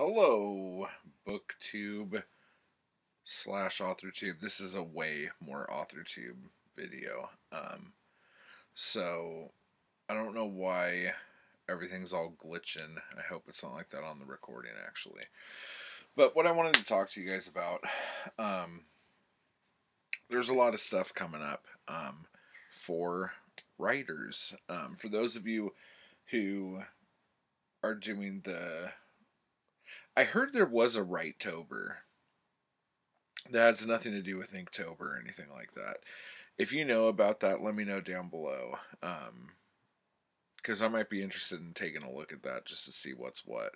Hello, booktube slash authortube. This is a way more authortube video. Um, so I don't know why everything's all glitching. I hope it's not like that on the recording actually. But what I wanted to talk to you guys about, um, there's a lot of stuff coming up um, for writers. Um, for those of you who are doing the I heard there was a Writetober. That has nothing to do with Inktober or anything like that. If you know about that, let me know down below. Because um, I might be interested in taking a look at that just to see what's what.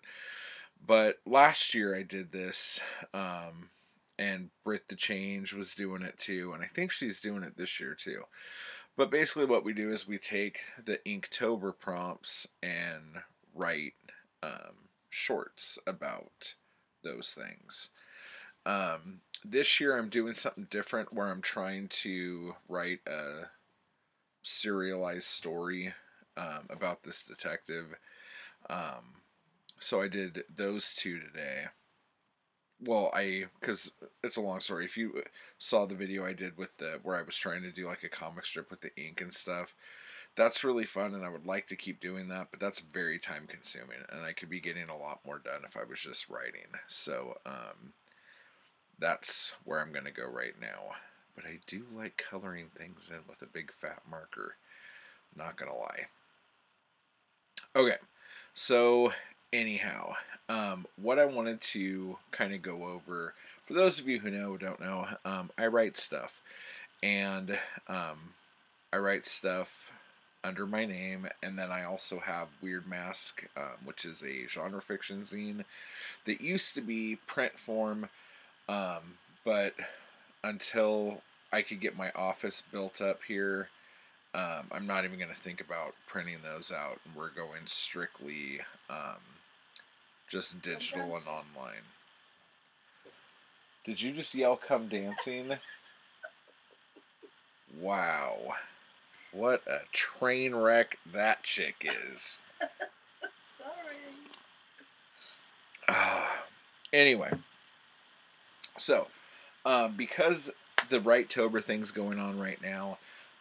But last year I did this, um, and Brit the Change was doing it too, and I think she's doing it this year too. But basically, what we do is we take the Inktober prompts and write um, shorts about those things. Um, this year I'm doing something different where I'm trying to write a serialized story um, about this detective. Um, so I did those two today. Well, I because it's a long story. If you saw the video I did with the where I was trying to do like a comic strip with the ink and stuff, that's really fun and I would like to keep doing that, but that's very time consuming and I could be getting a lot more done if I was just writing. So um, that's where I'm going to go right now. But I do like coloring things in with a big fat marker. Not going to lie. Okay, so anyhow, um, what I wanted to kind of go over, for those of you who know, don't know, um, I write stuff. And um, I write stuff under my name, and then I also have Weird Mask, um, which is a genre fiction zine that used to be print form, um, but until I could get my office built up here, um, I'm not even going to think about printing those out. We're going strictly um, just digital and online. Did you just yell, come dancing? Wow. What a train wreck that chick is. Sorry. Uh, anyway, so um, because the Writetober thing's going on right now,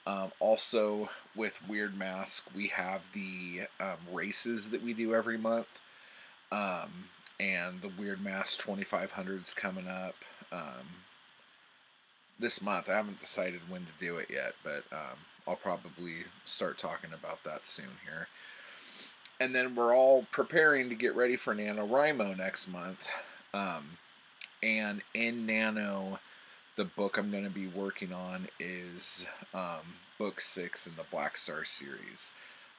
um, also with Weird Mask, we have the um, races that we do every month. Um, and the Weird Mask 2500's coming up um, this month. I haven't decided when to do it yet, but um, I'll probably start talking about that soon here. And then we're all preparing to get ready for NaNoWriMo next month. Um, and in Nano, the book I'm going to be working on is um, book six in the Black Star series,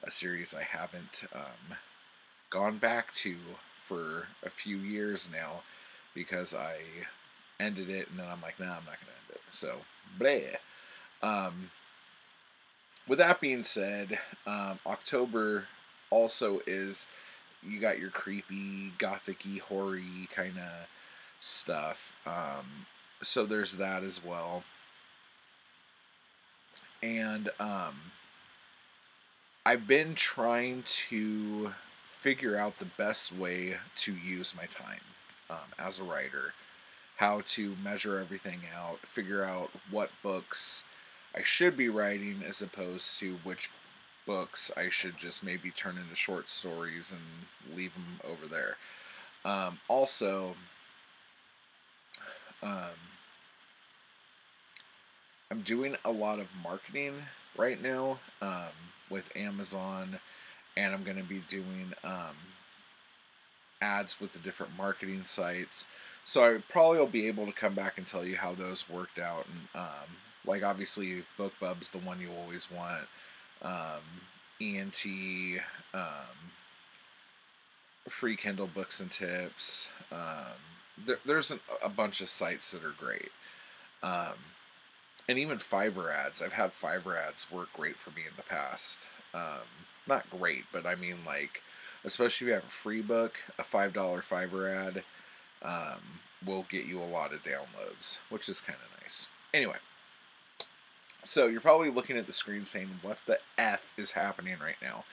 a series I haven't um, gone back to for a few years now because I ended it and then I'm like, nah, I'm not going to end it. So, bleh. Um, with that being said, um, October also is you got your creepy, gothicy, hoary kind of stuff. Um, so there's that as well. And um, I've been trying to figure out the best way to use my time um, as a writer, how to measure everything out, figure out what books I should be writing as opposed to which books I should just maybe turn into short stories and leave them over there. Um, also, um, I'm doing a lot of marketing right now um, with Amazon, and I'm going to be doing um, ads with the different marketing sites. So I probably will be able to come back and tell you how those worked out and um, like obviously BookBub's the one you always want. Um, ENT, um, free Kindle books and tips. Um, there, there's an, a bunch of sites that are great. Um, and even Fiverr ads. I've had Fiverr ads work great for me in the past. Um, not great, but I mean like, especially if you have a free book, a five dollar Fiverr ad um, will get you a lot of downloads, which is kind of nice. Anyway, so you're probably looking at the screen saying, what the F is happening right now?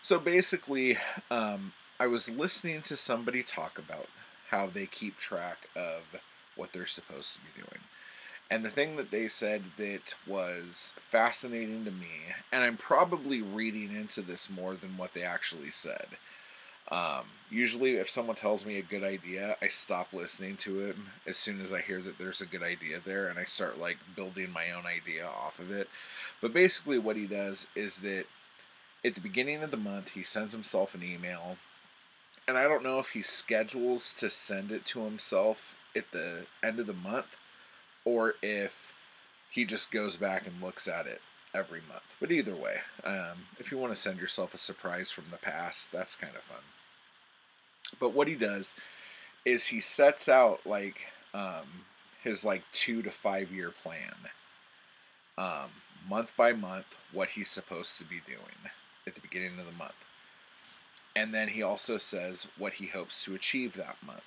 So basically, um, I was listening to somebody talk about how they keep track of what they're supposed to be doing. And the thing that they said that was fascinating to me, and I'm probably reading into this more than what they actually said. Um, usually, if someone tells me a good idea, I stop listening to it as soon as I hear that there's a good idea there, and I start like building my own idea off of it. But basically, what he does is that at the beginning of the month, he sends himself an email, and I don't know if he schedules to send it to himself at the end of the month or if he just goes back and looks at it every month. But either way, um, if you want to send yourself a surprise from the past, that's kind of fun. But what he does is he sets out like um, his like two to five year plan, um, month by month, what he's supposed to be doing at the beginning of the month. And then he also says what he hopes to achieve that month.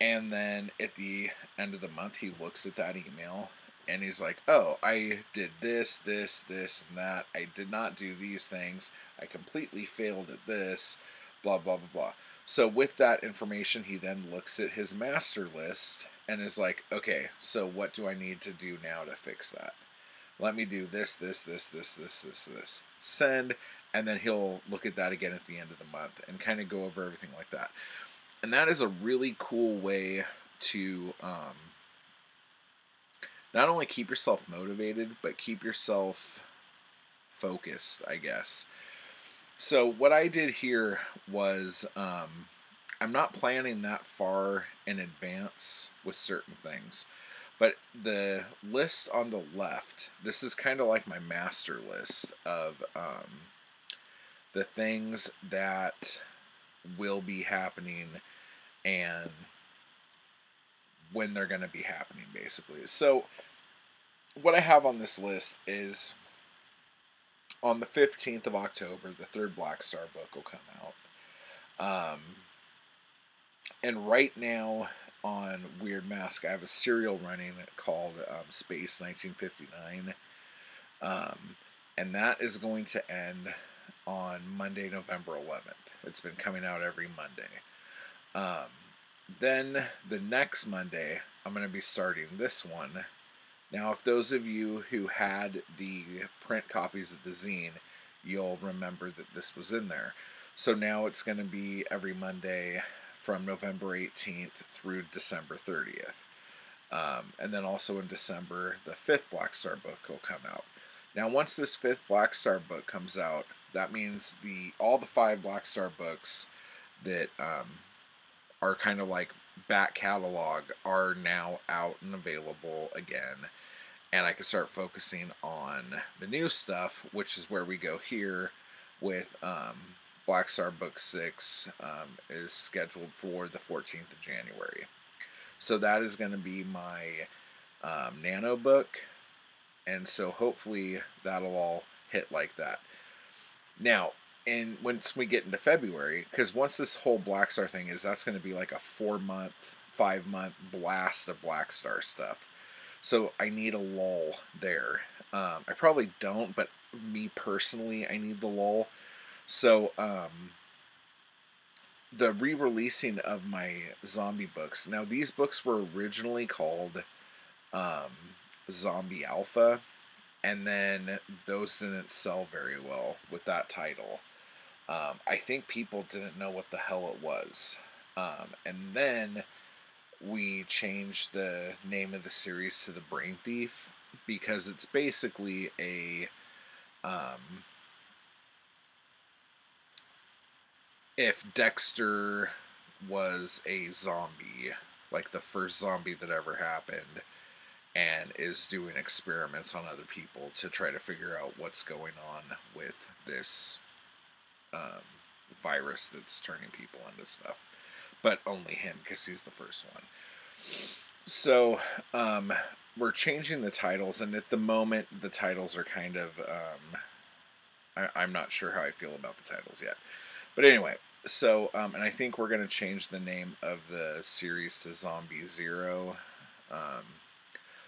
And then at the end of the month, he looks at that email and he's like, oh, I did this, this, this, and that. I did not do these things. I completely failed at this, blah, blah, blah, blah. So, with that information, he then looks at his master list and is like, okay, so what do I need to do now to fix that? Let me do this, this, this, this, this, this, this. Send, and then he'll look at that again at the end of the month and kind of go over everything like that and that is a really cool way to um, not only keep yourself motivated but keep yourself focused i guess so what i did here was um, i'm not planning that far in advance with certain things but the list on the left this is kind of like my master list of um, the things that will be happening and when they're going to be happening, basically. So, what I have on this list is on the 15th of October, the third Black Star book will come out. Um, and right now on Weird Mask, I have a serial running called um, Space 1959. Um, and that is going to end on Monday, November 11th. It's been coming out every Monday. Um, then the next Monday, I'm going to be starting this one. Now, if those of you who had the print copies of the zine, you'll remember that this was in there. So now it's going to be every Monday from November 18th through December 30th. Um, and then also in December, the fifth Black Star book will come out. Now, once this fifth Black Star book comes out, that means the all the five Black Star books that um, are kind of like back catalog are now out and available again. And I can start focusing on the new stuff, which is where we go here with um, Black Star Book 6 um, is scheduled for the 14th of January. So that is going to be my um, nano book. And so hopefully that'll all hit like that. Now, and once we get into February, because once this whole Black Star thing is, that's going to be like a four month, five month blast of Black Star stuff. So I need a lull there. Um, I probably don't, but me personally, I need the lull. So um, the re-releasing of my zombie books. Now these books were originally called um, Zombie Alpha, and then those didn't sell very well with that title. Um, I think people didn't know what the hell it was. Um, and then we changed the name of the series to The Brain Thief because it's basically a. Um, if Dexter was a zombie, like the first zombie that ever happened, and is doing experiments on other people to try to figure out what's going on with this um, virus that's turning people into stuff, but only him because he's the first one. So um, we're changing the titles, and at the moment, the titles are kind of. Um, I, am not sure how I feel about the titles yet. But anyway, so, um, and I think we're going to change the name of the series to Zombie Zero. Um,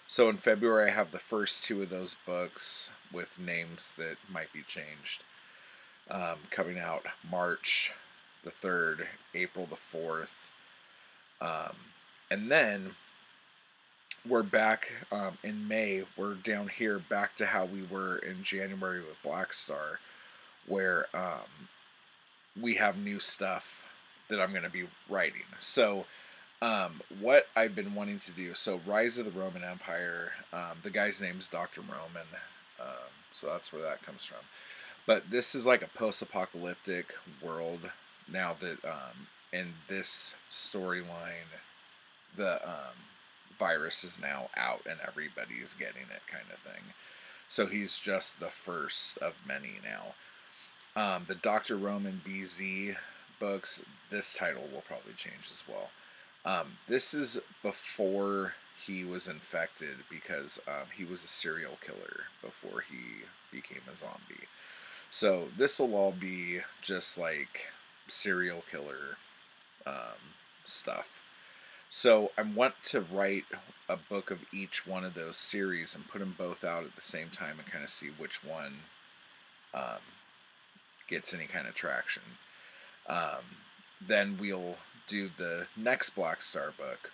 so in February, I have the first two of those books with names that might be changed um, coming out March the 3rd, April the 4th, Um, and then we're back um, in May. We're down here back to how we were in January with Black Star, where um, we have new stuff that I'm going to be writing. So, um, what I've been wanting to do so, Rise of the Roman Empire, um, the guy's name's Dr. Roman, um, so that's where that comes from. But this is like a post apocalyptic world now that um, in this storyline, the um, virus is now out and everybody's getting it, kind of thing. So he's just the first of many now. Um, the Dr. Roman BZ books, this title will probably change as well. Um, this is before he was infected because um, he was a serial killer before he became a zombie. So this will all be just like serial killer um, stuff. So I want to write a book of each one of those series and put them both out at the same time and kind of see which one um, gets any kind of traction. Um, then we'll do the next Black Star book.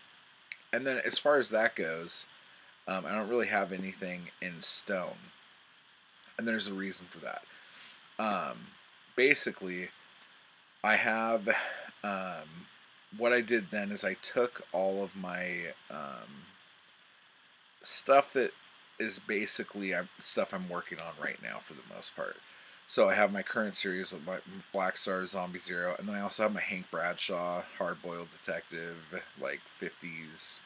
And then as far as that goes, um, I don't really have anything in stone. And there's a reason for that. Um, basically, I have um, what I did then is I took all of my um, stuff that is basically stuff I'm working on right now for the most part. So I have my current series with my Black Star Zombie Zero, and then I also have my Hank Bradshaw Hard Boiled Detective, like 50s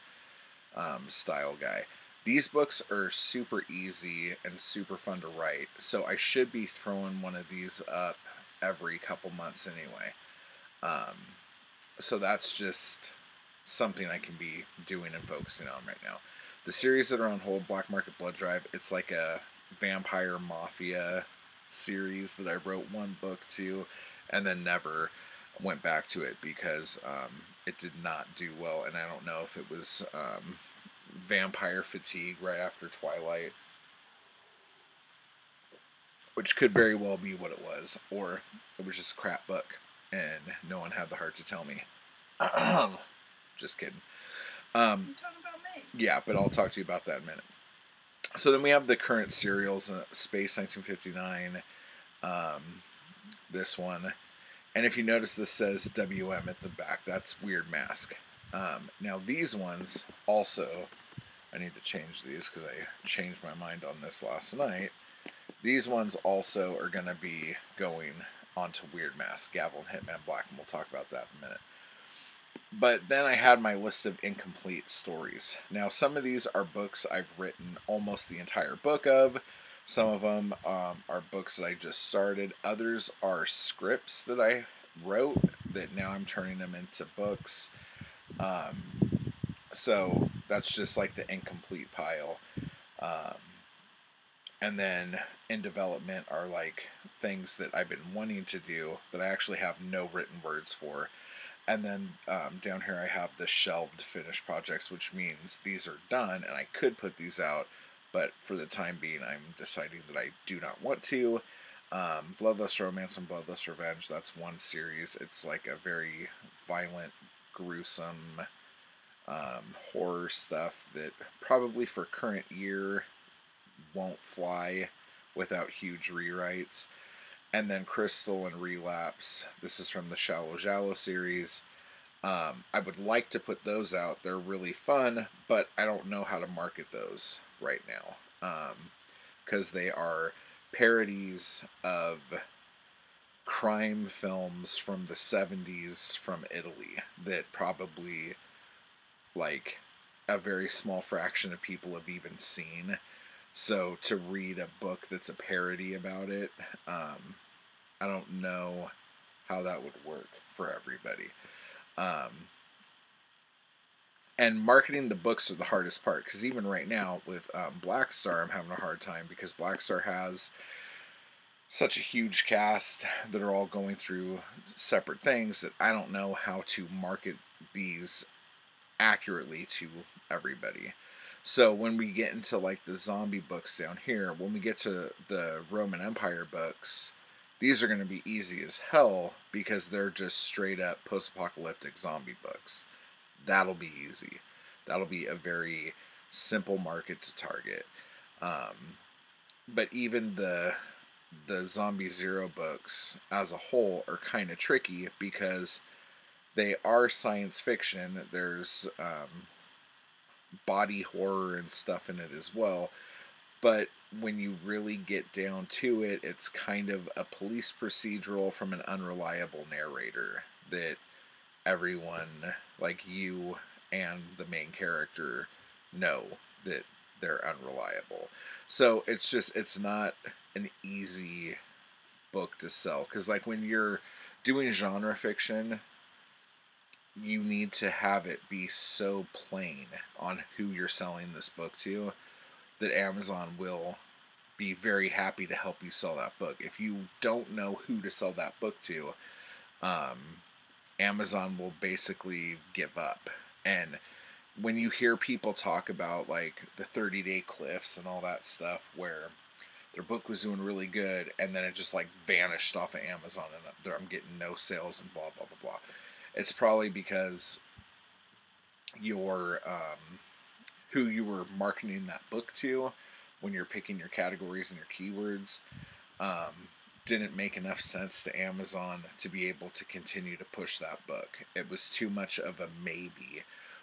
um, style guy. These books are super easy and super fun to write, so I should be throwing one of these up every couple months anyway. Um, so that's just something I can be doing and focusing on right now. The series that are on hold, Black Market Blood Drive, it's like a vampire mafia series that I wrote one book to and then never went back to it because um, it did not do well. And I don't know if it was um, vampire fatigue right after Twilight, which could very well be what it was, or it was just a crap book and no one had the heart to tell me. just kidding. Um, yeah, but I'll talk to you about that in a minute. So then we have the current serials, uh, Space 1959, um, this one. And if you notice, this says WM at the back. That's Weird Mask. Um, now, these ones also, I need to change these because I changed my mind on this last night. These ones also are going to be going onto Weird Mask, Gavel and Hitman Black, and we'll talk about that in a minute. But then I had my list of incomplete stories. Now, some of these are books I've written almost the entire book of. Some of them um, are books that I just started. Others are scripts that I wrote that now I'm turning them into books. Um, so that's just like the incomplete pile. Um, and then in development are like things that I've been wanting to do that I actually have no written words for. And then um, down here I have the shelved finished projects, which means these are done and I could put these out, but for the time being, I'm deciding that I do not want to. Um, Bloodlust Romance and Bloodlust Revenge, that's one series. It's like a very violent, gruesome um, horror stuff that probably for current year won't fly without huge rewrites and then Crystal and Relapse. This is from the Shallow Giallo series. Um, I would like to put those out. They're really fun, but I don't know how to market those right now because um, they are parodies of crime films from the 70s from Italy that probably like a very small fraction of people have even seen. So to read a book that's a parody about it, um, I don't know how that would work for everybody. Um, and marketing the books are the hardest part because even right now with um, Black Star, I'm having a hard time because Black Star has such a huge cast that are all going through separate things that I don't know how to market these accurately to everybody. So when we get into like the zombie books down here, when we get to the Roman Empire books, these are going to be easy as hell because they're just straight up post apocalyptic zombie books. that'll be easy. That'll be a very simple market to target. Um, but even the the Zombie Zero books as a whole are kind of tricky because they are science fiction. There's um, body horror and stuff in it as well. But when you really get down to it, it's kind of a police procedural from an unreliable narrator that everyone, like you and the main character, know that they're unreliable. So it's just, it's not an easy book to sell. Because, like, when you're doing genre fiction, you need to have it be so plain on who you're selling this book to that Amazon will be very happy to help you sell that book. If you don't know who to sell that book to, um, Amazon will basically give up. And when you hear people talk about like the 30 day cliffs and all that stuff, where their book was doing really good and then it just like vanished off of Amazon and I'm getting no sales and blah, blah, blah, blah. It's probably because your um, who you were marketing that book to when you're picking your categories and your keywords um, didn't make enough sense to Amazon to be able to continue to push that book. It was too much of a maybe.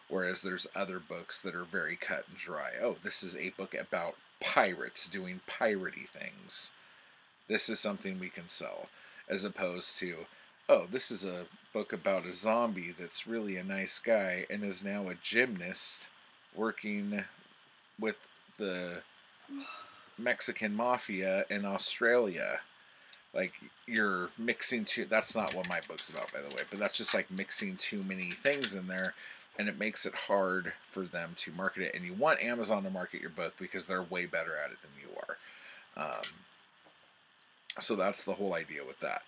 Whereas there's other books that are very cut and dry. Oh, this is a book about pirates doing piratey things. This is something we can sell. As opposed to, oh, this is a book about a zombie that's really a nice guy and is now a gymnast working with the Mexican mafia in Australia. Like you're mixing too That's not what my book's about, by the way. But that's just like mixing too many things in there, and it makes it hard for them to market it. And you want Amazon to market your book because they're way better at it than you are. Um, so that's the whole idea with that.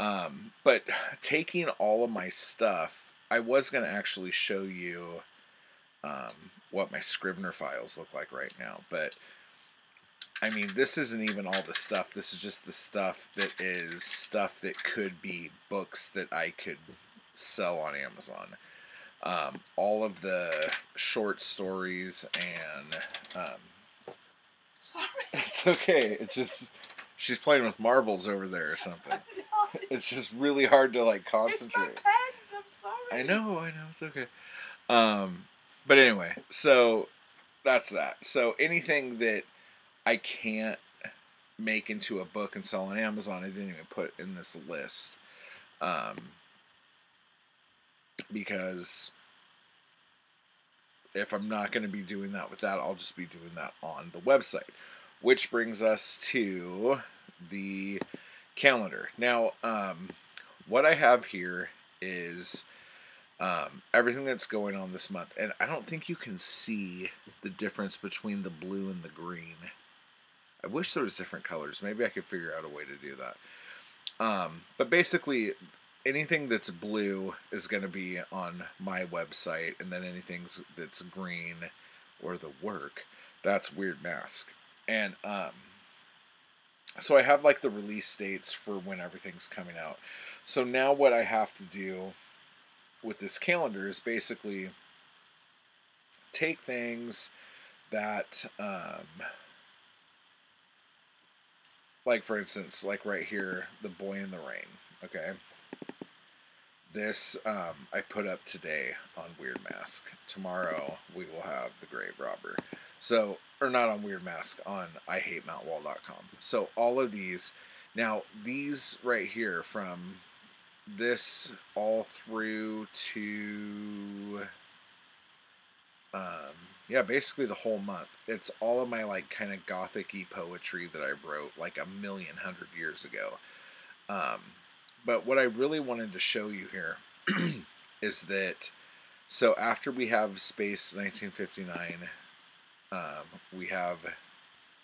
Um, but taking all of my stuff, I was going to actually show you um, what my Scrivener files look like right now. But I mean, this isn't even all the stuff. This is just the stuff that is stuff that could be books that I could sell on Amazon. Um, all of the short stories and. Um, Sorry. it's okay. It's just. She's playing with marbles over there or something. It's just really hard to like concentrate. It's my pens. I'm sorry. I know, I know, it's okay. Um, but anyway, so that's that. So anything that I can't make into a book and sell on Amazon, I didn't even put in this list. Um, because if I'm not going to be doing that with that, I'll just be doing that on the website. Which brings us to the calendar. Now, um, what I have here is um, everything that's going on this month, and I don't think you can see the difference between the blue and the green. I wish there was different colors. Maybe I could figure out a way to do that. Um, but basically, anything that's blue is going to be on my website, and then anything that's green or the work, that's Weird Mask. And um, so I have like the release dates for when everything's coming out. So now what I have to do with this calendar is basically take things that um, like for instance like right here the boy in the rain okay? This um, i put up today on weird mask. Tomorrow we will have the grave robber so or not on weird mask on i hate mattwall.com so all of these now these right here from this all through to um yeah basically the whole month. It's all of my like kind of gothic-y poetry that i wrote like a million hundred years ago. Um but what i really wanted to show you here is that so after we have space 1959 um, we have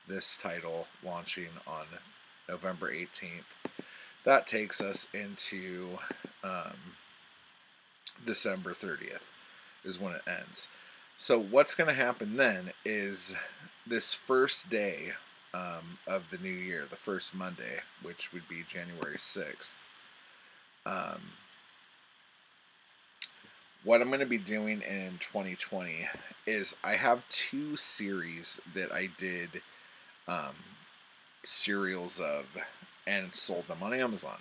this title launching on november 18th that takes us into um, December 30th, is when it ends. So, what's going to happen then is this first day um, of the new year, the first Monday, which would be January 6th, um, what I'm going to be doing in 2020 is I have two series that I did um, serials of and sold them on Amazon.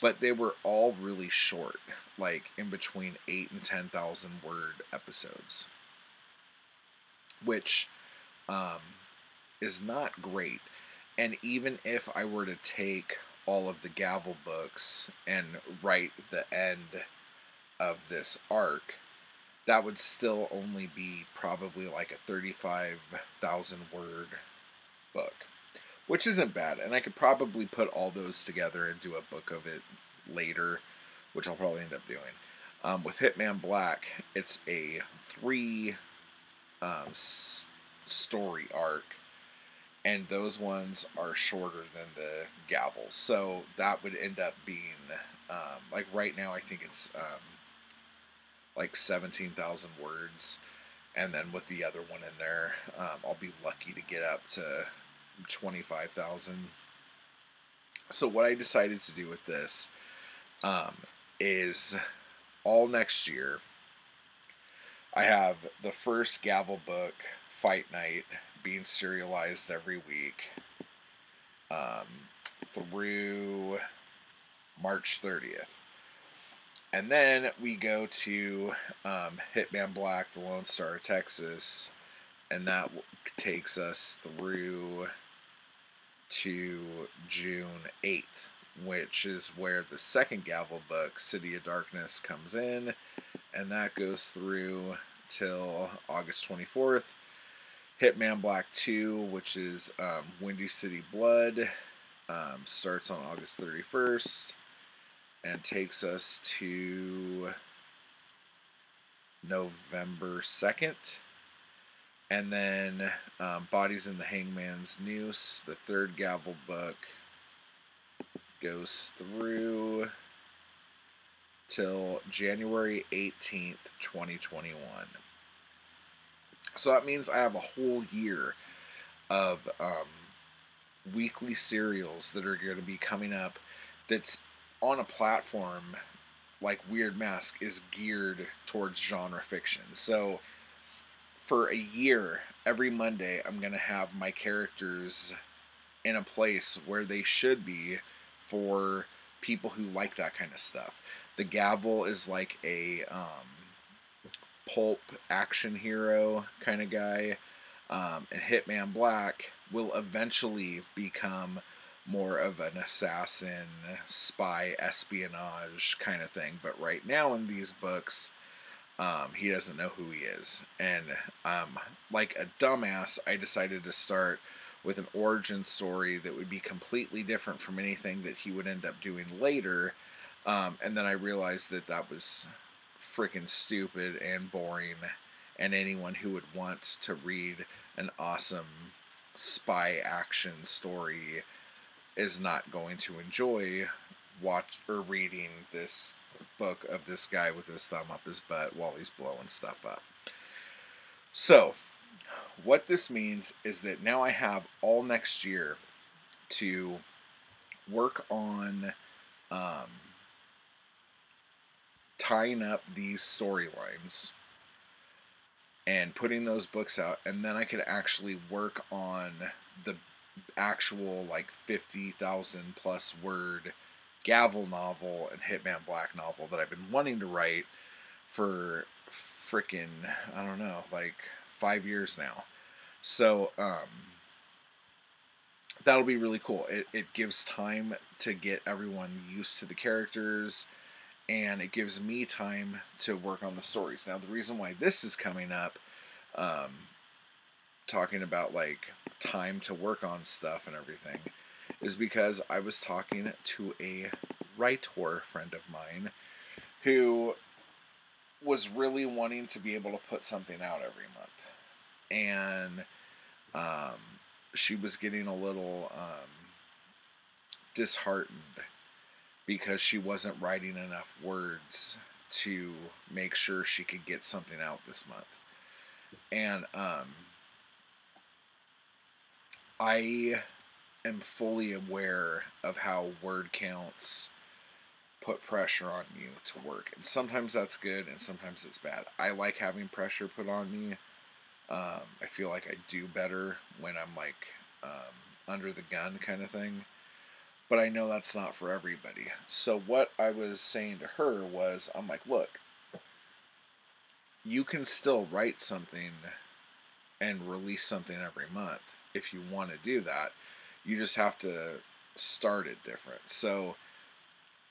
But they were all really short, like in between 8 and 10,000 word episodes. Which um, is not great. And even if I were to take all of the gavel books and write the end of this arc, that would still only be probably like a 35,000 word book, which isn't bad. And I could probably put all those together and do a book of it later, which I'll probably end up doing. Um, with Hitman Black, it's a three um, s- story arc, and those ones are shorter than the gavels. So that would end up being um, like right now. I think it's um, like seventeen thousand words, and then with the other one in there, um, I'll be lucky to get up to twenty five thousand. So what I decided to do with this um, is all next year. I have the first Gavel book, Fight Night, being serialized every week um, through March 30th. And then we go to um, Hitman Black, The Lone Star of Texas, and that takes us through to June 8th, which is where the second Gavel book, City of Darkness, comes in, and that goes through till August 24th. Hitman Black 2, which is um, Windy City Blood, um, starts on August 31st and takes us to November 2nd. And then um, Bodies in the Hangman's Noose, the third Gavel book, goes through till January 18th, 2021. So that means I have a whole year of um, weekly serials that are going to be coming up that's on a platform like Weird Mask is geared towards genre fiction. So for a year, every Monday, I'm going to have my characters in a place where they should be for people who like that kind of stuff. The Gavel is like a um, pulp action hero kind of guy, um, and Hitman Black will eventually become more of an assassin, spy, espionage kind of thing. But right now in these books, um, he doesn't know who he is. And um, like a dumbass, I decided to start with an origin story that would be completely different from anything that he would end up doing later. Um, and then I realized that that was freaking stupid and boring. And anyone who would want to read an awesome spy action story is not going to enjoy watch or reading this book of this guy with his thumb up his butt while he's blowing stuff up. So, what this means is that now I have all next year to work on um, tying up these storylines and putting those books out, and then I could actually work on the actual like 50,000 plus word Gavel novel and Hitman Black novel that I've been wanting to write for freaking, I don't know, like five years now. So, um, that'll be really cool. It, it gives time to get everyone used to the characters and it gives me time to work on the stories. Now, the reason why this is coming up, um, talking about like time to work on stuff and everything, is because I was talking to a writer friend of mine who was really wanting to be able to put something out every month. And um, she was getting a little um, disheartened because she wasn't writing enough words to make sure she could get something out this month. And um, I am fully aware of how word counts put pressure on you to work. And sometimes that's good and sometimes it's bad. I like having pressure put on me. Um, I feel like I do better when I'm like um, under the gun kind of thing. But I know that's not for everybody. So what I was saying to her was, I'm like, look, you can still write something and release something every month if you want to do that. You just have to start it different. So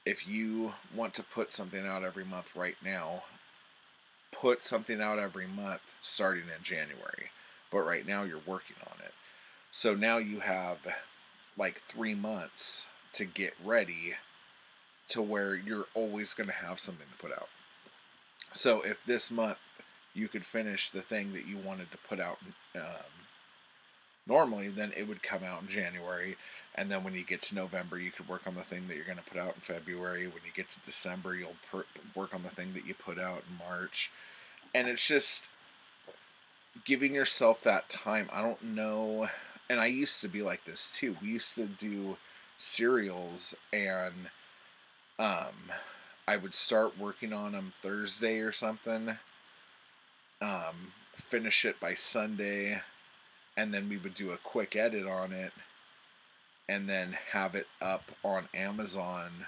if you want to put something out every month right now, put something out every month starting in January. But right now you're working on it. So now you have like three months to get ready to where you're always going to have something to put out. So if this month you could finish the thing that you wanted to put out um, normally, then it would come out in January. And then when you get to November, you could work on the thing that you're going to put out in February. When you get to December, you'll per- work on the thing that you put out in March. And it's just giving yourself that time. I don't know. And I used to be like this too. We used to do serials and um, I would start working on them Thursday or something. Um, finish it by Sunday, and then we would do a quick edit on it, and then have it up on Amazon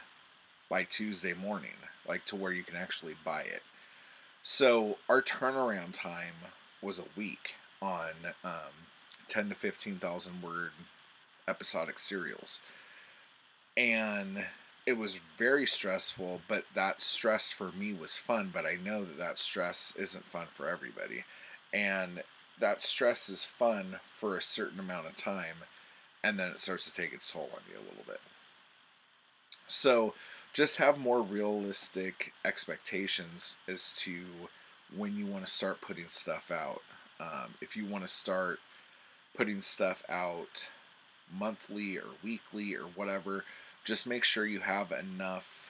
by Tuesday morning, like to where you can actually buy it. So our turnaround time was a week on um, ten to fifteen thousand word episodic serials, and it was very stressful, but that stress for me was fun. But I know that that stress isn't fun for everybody. And that stress is fun for a certain amount of time, and then it starts to take its toll on you a little bit. So just have more realistic expectations as to when you want to start putting stuff out. Um, if you want to start putting stuff out monthly or weekly or whatever, just make sure you have enough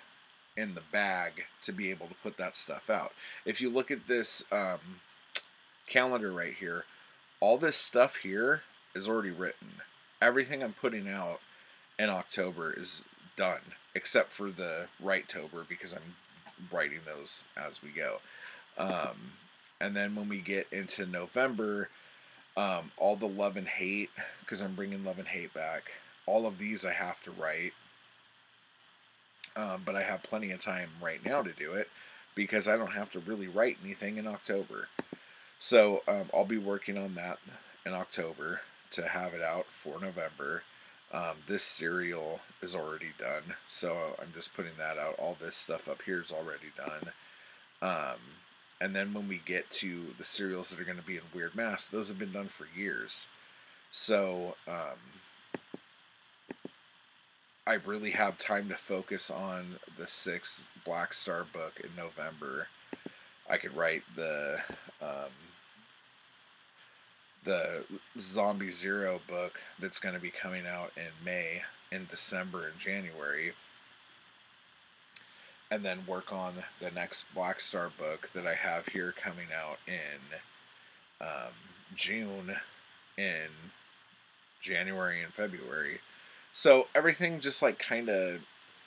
in the bag to be able to put that stuff out. If you look at this um, calendar right here, all this stuff here is already written. Everything I'm putting out in October is done, except for the Write-tober because I'm writing those as we go. Um, and then when we get into November, um, all the love and hate, because I'm bringing love and hate back, all of these I have to write. Um, but I have plenty of time right now to do it because I don't have to really write anything in October. So um, I'll be working on that in October to have it out for November. Um, this serial is already done, so I'm just putting that out. All this stuff up here is already done. Um, and then when we get to the serials that are going to be in Weird Mask, those have been done for years. So um, I really have time to focus on the sixth Black Star book in November. I could write the um, the Zombie Zero book that's going to be coming out in May, in December, and January, and then work on the next Black Star book that I have here coming out in um, June, in January and February. So everything just like kind of,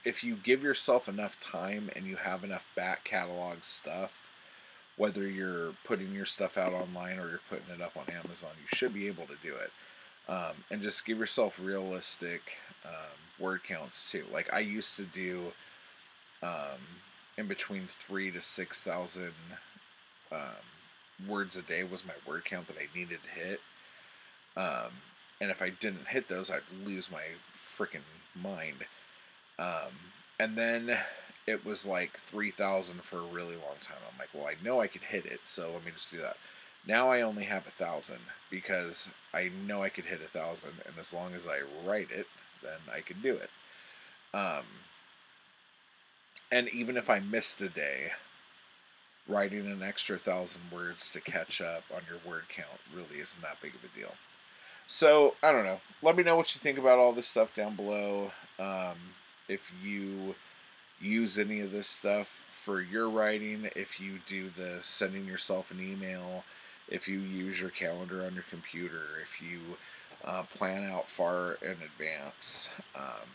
if you give yourself enough time and you have enough back catalog stuff, whether you're putting your stuff out online or you're putting it up on Amazon, you should be able to do it. Um, and just give yourself realistic um, word counts too. Like I used to do um, in between three to six thousand um, words a day was my word count that I needed to hit. Um, and if I didn't hit those, I'd lose my freaking mind. Um, and then it was like 3,000 for a really long time. I'm like, well, I know I could hit it, so let me just do that. Now I only have a thousand because I know I could hit a thousand, and as long as I write it, then I can do it. Um, and even if I missed a day, writing an extra thousand words to catch up on your word count really isn't that big of a deal. So I don't know. Let me know what you think about all this stuff down below. Um, if you use any of this stuff for your writing, if you do the sending yourself an email, if you use your calendar on your computer, if you uh, plan out far in advance. Um,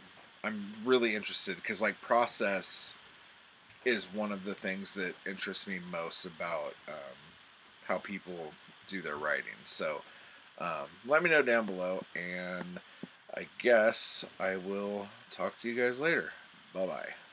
I'm really interested because like process is one of the things that interests me most about um, how people do their writing. So um, let me know down below, and I guess I will talk to you guys later. Bye bye.